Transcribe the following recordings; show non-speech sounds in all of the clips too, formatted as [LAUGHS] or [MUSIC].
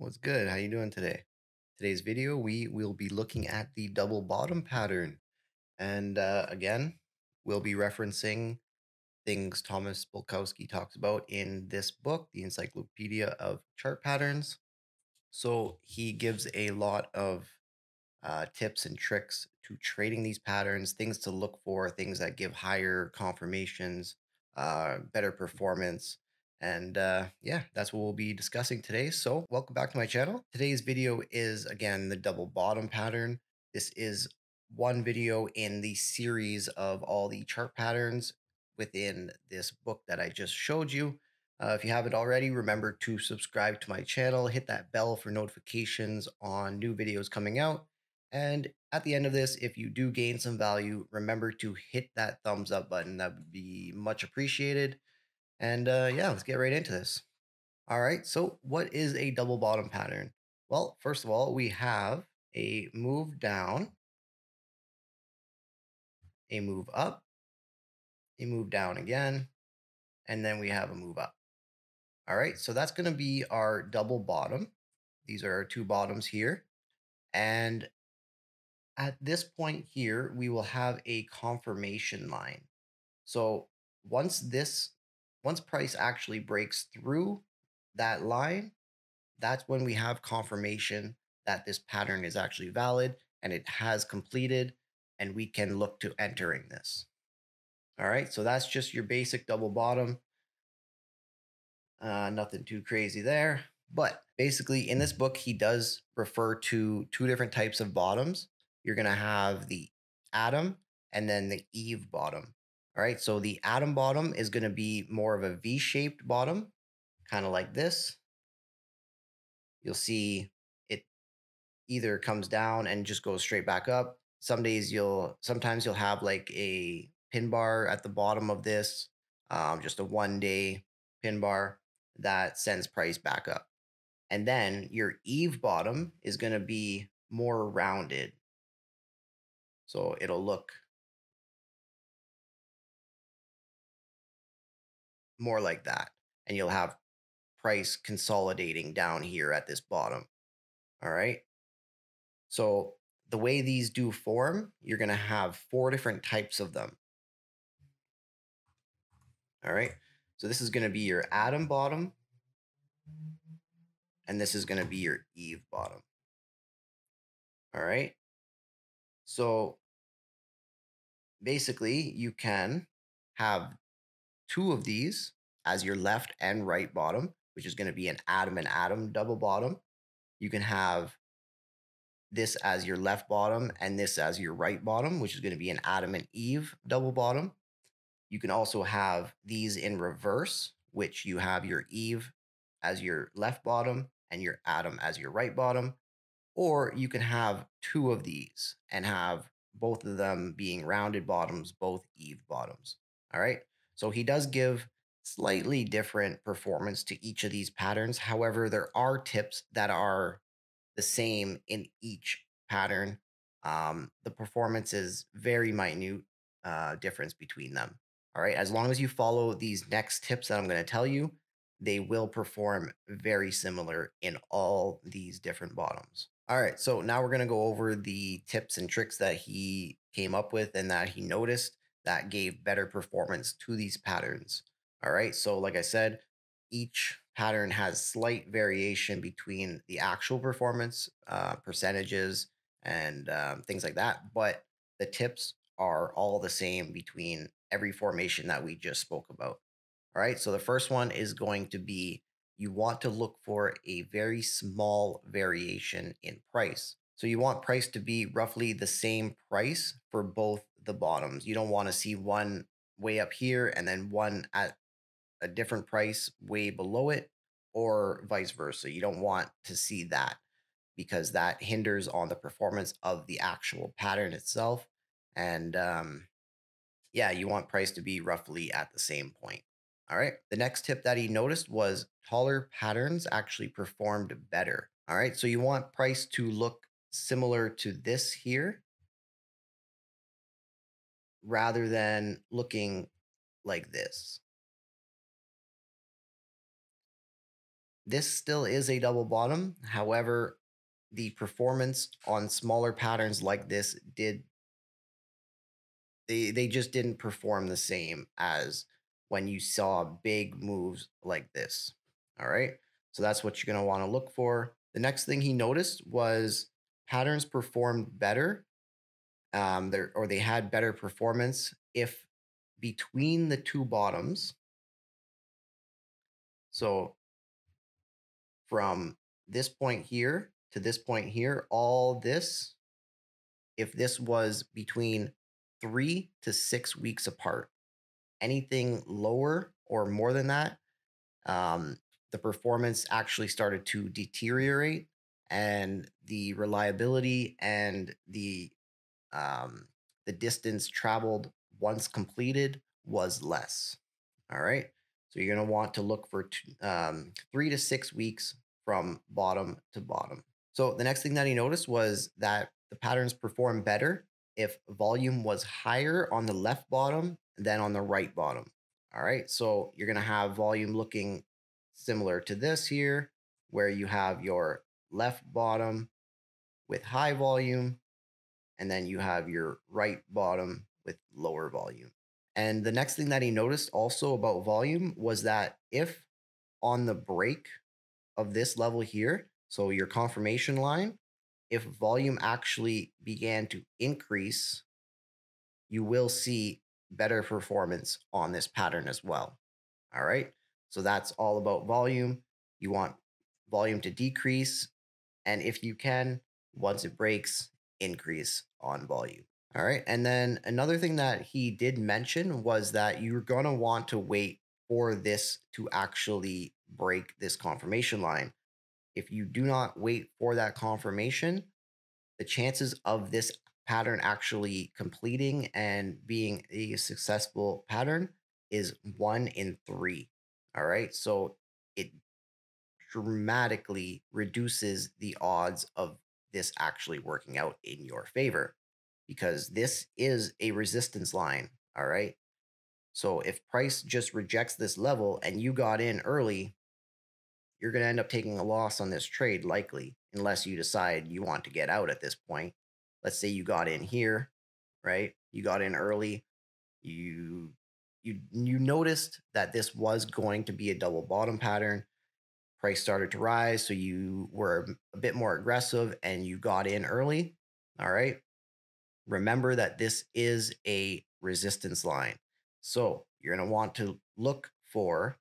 What's good? How are you doing today? Today's video, we will be looking at the double bottom pattern. And uh, again, we'll be referencing things Thomas Bulkowski talks about in this book, The Encyclopedia of Chart Patterns. So he gives a lot of uh, tips and tricks to trading these patterns, things to look for, things that give higher confirmations, uh, better performance, and uh, yeah, that's what we'll be discussing today. So, welcome back to my channel. Today's video is again the double bottom pattern. This is one video in the series of all the chart patterns within this book that I just showed you. Uh, if you haven't already, remember to subscribe to my channel, hit that bell for notifications on new videos coming out. And at the end of this, if you do gain some value, remember to hit that thumbs up button. That would be much appreciated. And uh, yeah, let's get right into this. All right, so what is a double bottom pattern? Well, first of all, we have a move down, a move up, a move down again, and then we have a move up. All right, so that's going to be our double bottom. These are our two bottoms here. And at this point here, we will have a confirmation line. So once this once price actually breaks through that line, that's when we have confirmation that this pattern is actually valid and it has completed and we can look to entering this. All right, so that's just your basic double bottom. Uh, nothing too crazy there. But basically, in this book, he does refer to two different types of bottoms. You're going to have the Adam and then the Eve bottom. All right, so the Adam bottom is going to be more of a V-shaped bottom, kind of like this. You'll see it either comes down and just goes straight back up. Some days you'll, sometimes you'll have like a pin bar at the bottom of this, um, just a one day pin bar that sends price back up. And then your Eve bottom is going to be more rounded. So it'll look more like that. And you'll have price consolidating down here at this bottom. All right. So the way these do form, you're going to have four different types of them. All right. So this is going to be your Adam bottom. And this is going to be your Eve bottom. All right. So basically, you can have two of these as your left and right bottom, which is going to be an Adam and Adam double bottom. You can have this as your left bottom and this as your right bottom, which is going to be an Adam and Eve double bottom. You can also have these in reverse, which you have your Eve as your left bottom and your Adam as your right bottom. Or you can have two of these and have both of them being rounded bottoms, both Eve bottoms. All right. So he does give slightly different performance to each of these patterns. However, there are tips that are the same in each pattern. Um, the performance is very minute uh, difference between them. All right. As long as you follow these next tips that I'm going to tell you, they will perform very similar in all these different bottoms. All right. So now we're going to go over the tips and tricks that he came up with and that he noticed that gave better performance to these patterns. All right. So, like I said, each pattern has slight variation between the actual performance uh, percentages and um, things like that. But the tips are all the same between every formation that we just spoke about. All right. So, the first one is going to be you want to look for a very small variation in price. So, you want price to be roughly the same price for both the bottoms. You don't want to see one way up here and then one at a different price way below it or vice versa. You don't want to see that because that hinders on the performance of the actual pattern itself. And um, yeah, you want price to be roughly at the same point. All right. The next tip that he noticed was taller patterns actually performed better. All right. So you want price to look similar to this here rather than looking like this. this still is a double bottom. However, the performance on smaller patterns like this did they they just didn't perform the same as when you saw big moves like this. All right. So that's what you're going to want to look for. The next thing he noticed was patterns performed better um, or they had better performance if between the two bottoms. So from this point here to this point here, all this, if this was between three to six weeks apart, anything lower or more than that, um, the performance actually started to deteriorate and the reliability and the um, the distance traveled once completed was less. All right. So you're going to want to look for um, three to six weeks from bottom to bottom. So the next thing that he noticed was that the patterns perform better if volume was higher on the left bottom than on the right bottom. All right. So you're going to have volume looking similar to this here, where you have your left bottom with high volume and then you have your right bottom with lower volume. And the next thing that he noticed also about volume was that if on the break of this level here, so your confirmation line, if volume actually began to increase, you will see better performance on this pattern as well. All right. So that's all about volume. You want volume to decrease. And if you can, once it breaks, increase on volume. All right. And then another thing that he did mention was that you're going to want to wait for this to actually break this confirmation line. If you do not wait for that confirmation, the chances of this pattern actually completing and being a successful pattern is one in three. All right. So it dramatically reduces the odds of this actually working out in your favor because this is a resistance line. All right. So if price just rejects this level and you got in early, you're going to end up taking a loss on this trade likely, unless you decide you want to get out at this point. Let's say you got in here, right? You got in early. You you you noticed that this was going to be a double bottom pattern price started to rise. So you were a bit more aggressive and you got in early. All right. Remember that this is a resistance line. So you're going to want to look for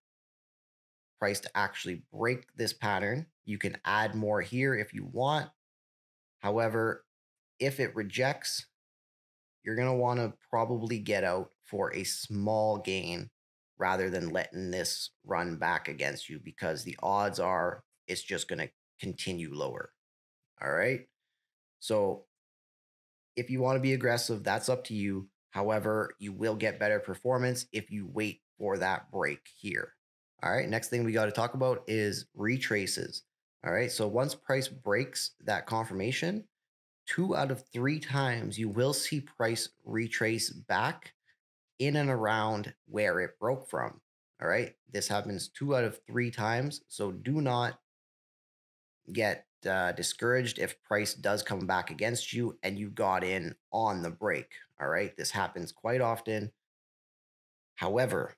price to actually break this pattern. You can add more here if you want. However, if it rejects, you're going to want to probably get out for a small gain rather than letting this run back against you because the odds are it's just going to continue lower. All right. So if you want to be aggressive, that's up to you. However, you will get better performance if you wait for that break here. All right. Next thing we got to talk about is retraces. All right. So once price breaks that confirmation, two out of three times you will see price retrace back in and around where it broke from. All right. This happens two out of three times. So do not get uh, discouraged if price does come back against you and you got in on the break. All right. This happens quite often. However,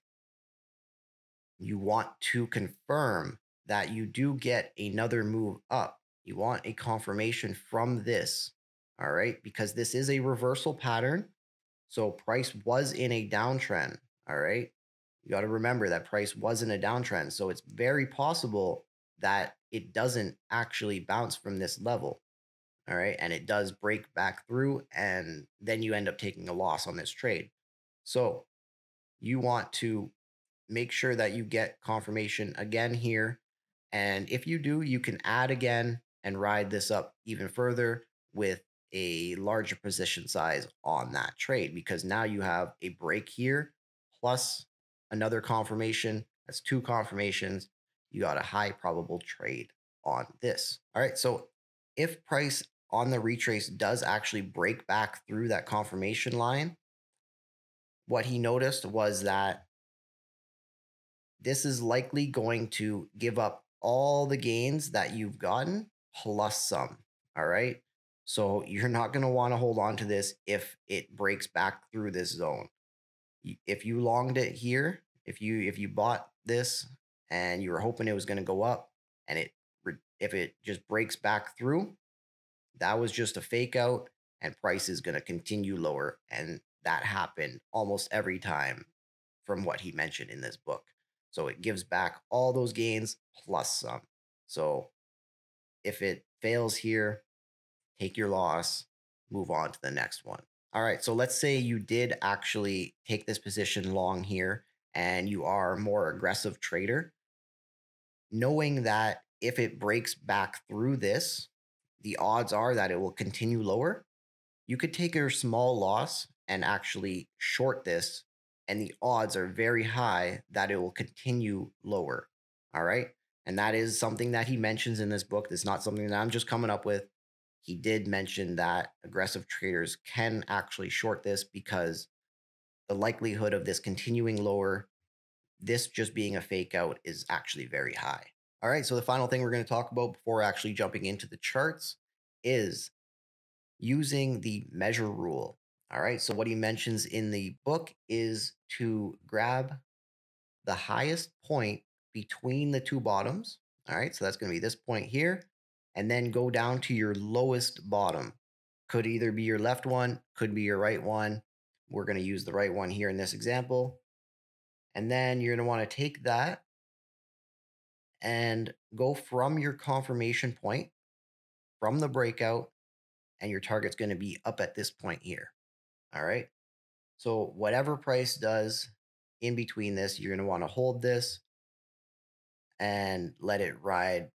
you want to confirm that you do get another move up. You want a confirmation from this. All right. Because this is a reversal pattern. So price was in a downtrend. All right. You got to remember that price was in a downtrend. So it's very possible that it doesn't actually bounce from this level. All right. And it does break back through. And then you end up taking a loss on this trade. So you want to make sure that you get confirmation again here. And if you do, you can add again and ride this up even further with a larger position size on that trade because now you have a break here plus another confirmation. That's two confirmations. You got a high probable trade on this. All right. So if price on the retrace does actually break back through that confirmation line, what he noticed was that this is likely going to give up all the gains that you've gotten plus some. All right. So you're not going to want to hold on to this if it breaks back through this zone. If you longed it here, if you if you bought this and you were hoping it was going to go up and it if it just breaks back through, that was just a fake out and price is going to continue lower and that happened almost every time from what he mentioned in this book. So it gives back all those gains plus some. So if it fails here, take your loss, move on to the next one. All right, so let's say you did actually take this position long here and you are a more aggressive trader. Knowing that if it breaks back through this, the odds are that it will continue lower. You could take a small loss and actually short this, and the odds are very high that it will continue lower. All right. And that is something that he mentions in this book. It's not something that I'm just coming up with he did mention that aggressive traders can actually short this because the likelihood of this continuing lower, this just being a fake out, is actually very high. All right, so the final thing we're going to talk about before actually jumping into the charts is using the measure rule. All right, so what he mentions in the book is to grab the highest point between the two bottoms. All right, so that's going to be this point here and then go down to your lowest bottom. Could either be your left one, could be your right one. We're going to use the right one here in this example. And then you're going to want to take that and go from your confirmation point, from the breakout, and your target's going to be up at this point here. All right. So, whatever price does in between this, you're going to want to hold this and let it ride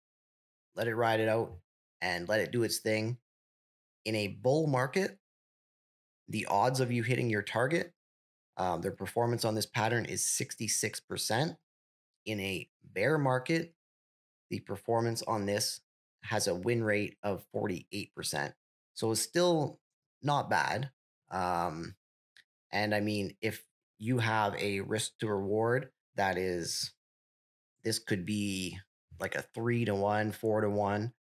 let it ride it out and let it do its thing. In a bull market, the odds of you hitting your target, um, their performance on this pattern is 66%. In a bear market, the performance on this has a win rate of 48%. So it's still not bad. Um, and I mean, if you have a risk to reward that is, this could be like a three to one, four to one.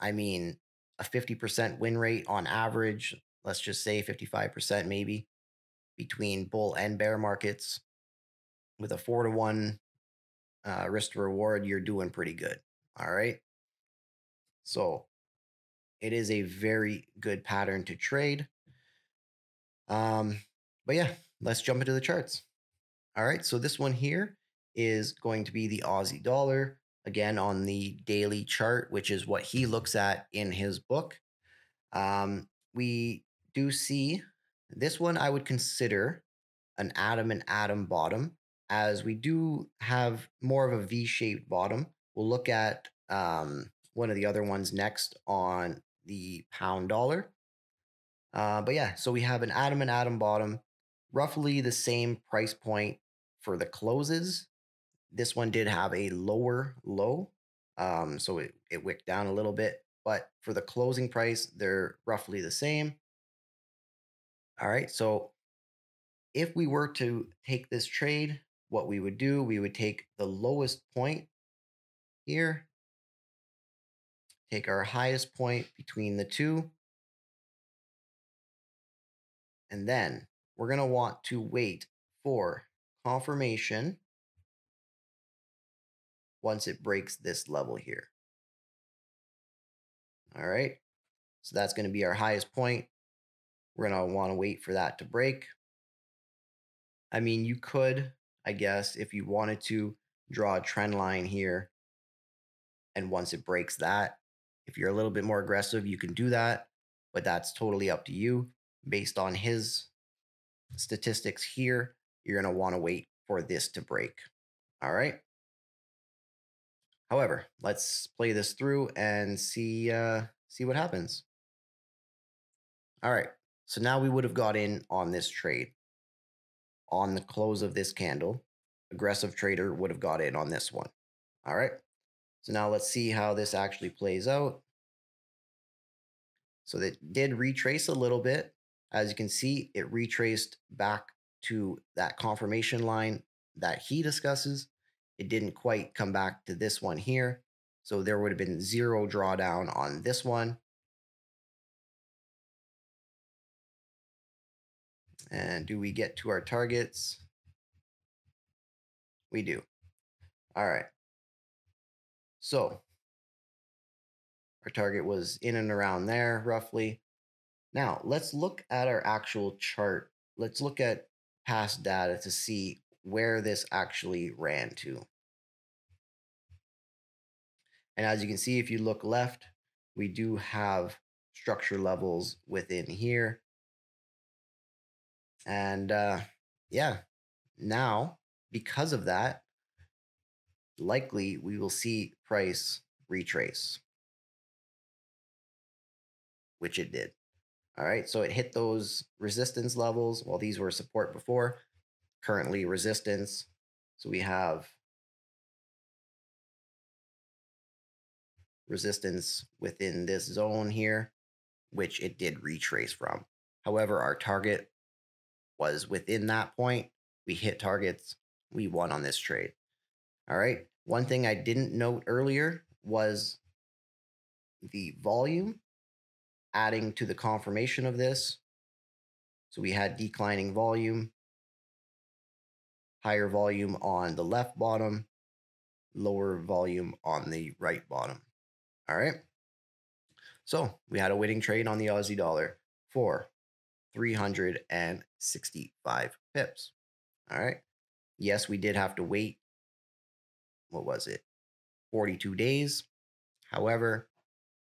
I mean, a 50% win rate on average, let's just say 55% maybe between bull and bear markets. With a four to one uh, risk to reward, you're doing pretty good. All right. So it is a very good pattern to trade. Um, but yeah, let's jump into the charts. All right. So this one here is going to be the Aussie dollar again on the daily chart, which is what he looks at in his book. Um, we do see this one I would consider an Adam and Adam bottom, as we do have more of a V shaped bottom. We'll look at um, one of the other ones next on the pound dollar. Uh, but yeah, so we have an Adam and Adam bottom, roughly the same price point for the closes this one did have a lower low, um, so it, it wicked down a little bit. But for the closing price, they're roughly the same. All right, so if we were to take this trade, what we would do, we would take the lowest point here, take our highest point between the two, and then we're going to want to wait for confirmation once it breaks this level here. All right. So that's going to be our highest point. We're going to want to wait for that to break. I mean, you could, I guess, if you wanted to draw a trend line here. And once it breaks that, if you're a little bit more aggressive, you can do that. But that's totally up to you. Based on his statistics here, you're going to want to wait for this to break. All right. However, let's play this through and see uh, see what happens. All right, so now we would have got in on this trade. On the close of this candle, aggressive trader would have got in on this one. All right, so now let's see how this actually plays out. So that did retrace a little bit. As you can see, it retraced back to that confirmation line that he discusses it didn't quite come back to this one here. So there would have been zero drawdown on this one. And do we get to our targets? We do. All right. So our target was in and around there roughly. Now let's look at our actual chart. Let's look at past data to see where this actually ran to. And as you can see, if you look left, we do have structure levels within here. And uh, yeah, now because of that, likely we will see price retrace, which it did. All right, so it hit those resistance levels. Well, these were support before, currently resistance. So we have resistance within this zone here, which it did retrace from. However, our target was within that point. We hit targets. We won on this trade. All right. One thing I didn't note earlier was the volume adding to the confirmation of this. So we had declining volume, higher volume on the left bottom, lower volume on the right bottom. All right. So we had a winning trade on the Aussie dollar for 365 pips. All right. Yes, we did have to wait. What was it? 42 days. However,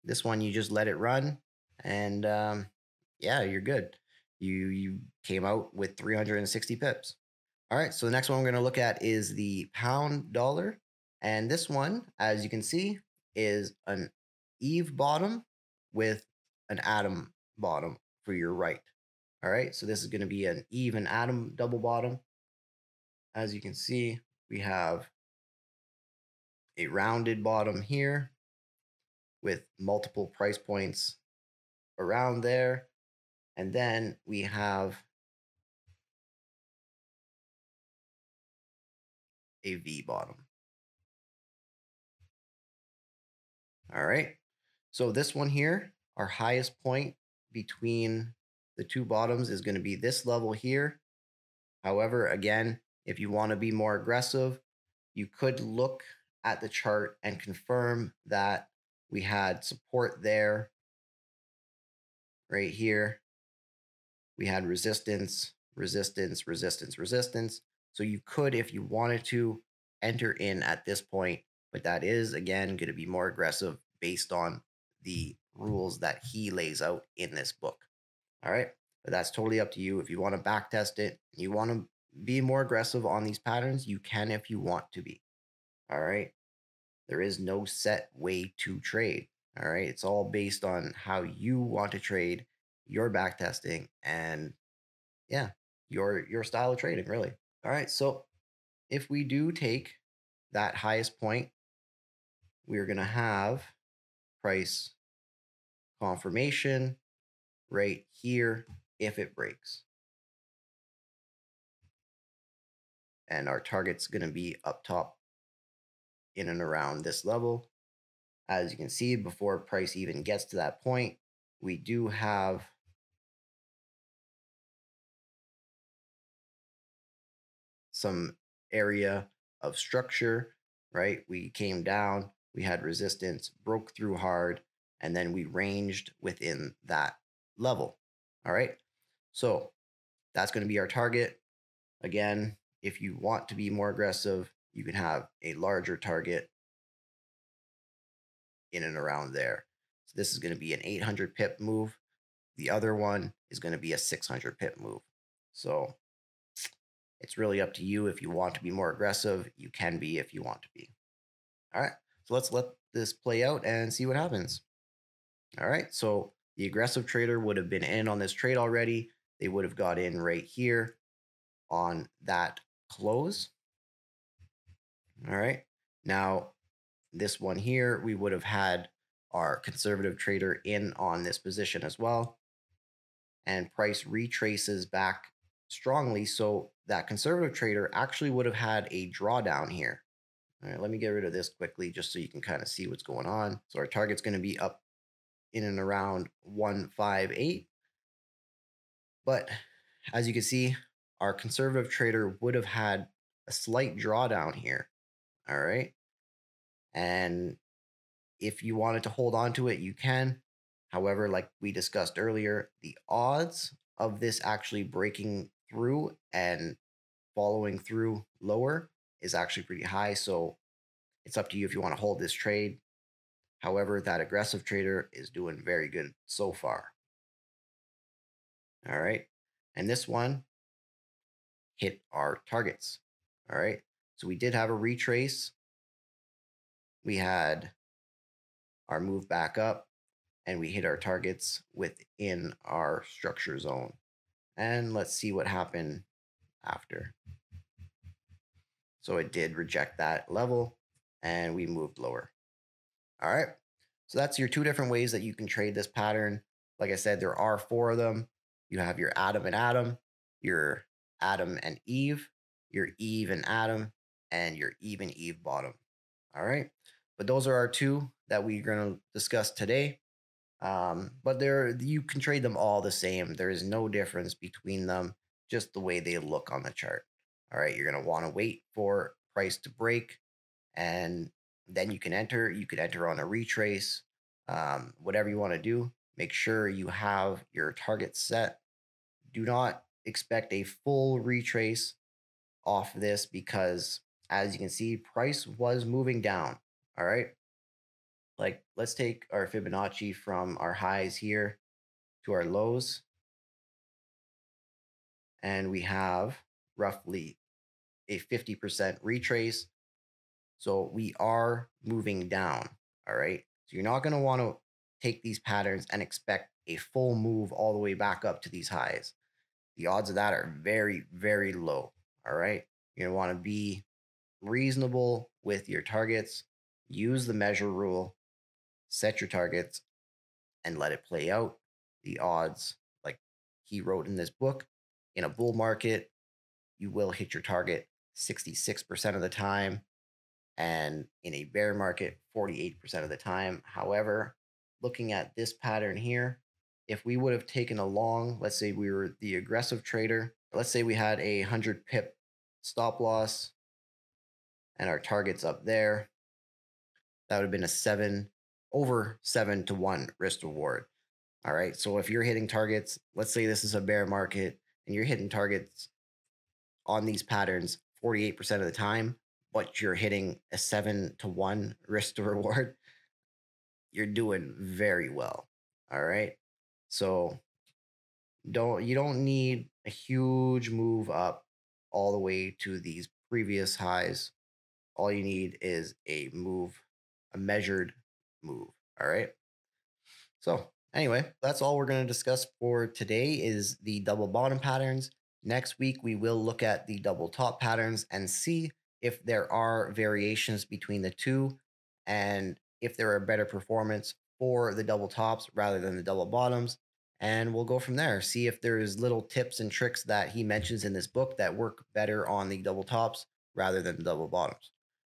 this one you just let it run and um, yeah, you're good. You you came out with 360 pips. All right, so the next one we're going to look at is the pound dollar. And this one, as you can see, is an Eve bottom with an Adam bottom for your right. All right, so this is going to be an Eve and double bottom. As you can see, we have a rounded bottom here with multiple price points around there. And then we have a V bottom. All right. So this one here, our highest point between the two bottoms is going to be this level here. However, again, if you want to be more aggressive, you could look at the chart and confirm that we had support there right here. We had resistance, resistance, resistance, resistance. So you could, if you wanted to, enter in at this point, but that is, again, going to be more aggressive based on the rules that he lays out in this book. All right. But that's totally up to you. If you want to back test it, you want to be more aggressive on these patterns, you can if you want to be. All right. There is no set way to trade. All right. It's all based on how you want to trade, your back testing, and yeah, your your style of trading, really. All right. So if we do take that highest point, we're gonna have price confirmation right here if it breaks. And our target's going to be up top in and around this level. As you can see, before price even gets to that point, we do have some area of structure, right? We came down, we had resistance, broke through hard, and then we ranged within that level. All right. So that's going to be our target. Again, if you want to be more aggressive, you can have a larger target in and around there. So this is going to be an 800 pip move. The other one is going to be a 600 pip move. So it's really up to you. If you want to be more aggressive, you can be if you want to be. All right. So let's let this play out and see what happens. All right. So the aggressive trader would have been in on this trade already. They would have got in right here on that close. All right. Now, this one here, we would have had our conservative trader in on this position as well. And price retraces back strongly. So that conservative trader actually would have had a drawdown here. All right, let me get rid of this quickly just so you can kind of see what's going on. So our target's going to be up in and around 158. But as you can see, our conservative trader would have had a slight drawdown here. All right. And if you wanted to hold on to it, you can. However, like we discussed earlier, the odds of this actually breaking through and following through lower is actually pretty high. So it's up to you if you want to hold this trade. However, that aggressive trader is doing very good so far. All right. And this one hit our targets. All right. So we did have a retrace. We had our move back up and we hit our targets within our structure zone. And let's see what happened after. So it did reject that level and we moved lower. All right. So that's your two different ways that you can trade this pattern. Like I said, there are four of them. You have your Adam and Adam, your Adam and Eve, your Eve and Adam, and your Eve and Eve bottom. All right. But those are our two that we're going to discuss today. Um, but there you can trade them all the same. There is no difference between them, just the way they look on the chart. All right, you're gonna want to wait for price to break, and then you can enter. You could enter on a retrace, um, whatever you want to do. Make sure you have your target set. Do not expect a full retrace off this because, as you can see, price was moving down. All right, like let's take our Fibonacci from our highs here to our lows. And we have roughly a 50% retrace. So we are moving down. All right. So you're not going to want to take these patterns and expect a full move all the way back up to these highs. The odds of that are very, very low. All right. You're going to want to be reasonable with your targets. Use the measure rule set your targets and let it play out. The odds, like he wrote in this book, in a bull market, you will hit your target 66% of the time. And in a bear market, 48% of the time. However, looking at this pattern here, if we would have taken a long, let's say we were the aggressive trader, let's say we had a 100 pip stop loss and our target's up there, that would have been a seven over seven to one risk reward. All right. So if you're hitting targets, let's say this is a bear market and you're hitting targets on these patterns 48% of the time, but you're hitting a seven to one [LAUGHS] risk to reward, you're doing very well. All right. So don't you don't need a huge move up all the way to these previous highs. All you need is a move, a measured move. All right. So anyway, that's all we're going to discuss for today is the double bottom patterns. Next week, we will look at the double top patterns and see if there are variations between the two and if there are better performance for the double tops rather than the double bottoms. And we'll go from there. See if there's little tips and tricks that he mentions in this book that work better on the double tops rather than the double bottoms.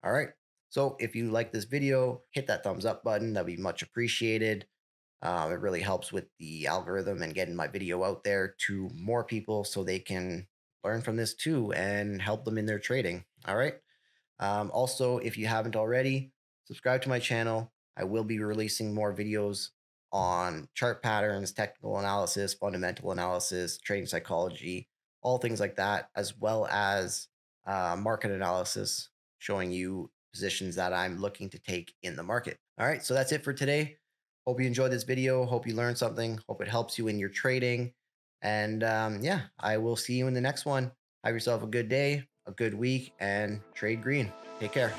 All right. So if you like this video, hit that thumbs up button. That'd be much appreciated. Um, it really helps with the algorithm and getting my video out there to more people so they can learn from this too and help them in their trading. All right. Um, also, if you haven't already, subscribe to my channel. I will be releasing more videos on chart patterns, technical analysis, fundamental analysis, trading psychology, all things like that, as well as uh, market analysis, showing you positions that I'm looking to take in the market. All right, so that's it for today. Hope you enjoyed this video. Hope you learned something. Hope it helps you in your trading. And um, yeah, I will see you in the next one. Have yourself a good day, a good week, and trade green. Take care.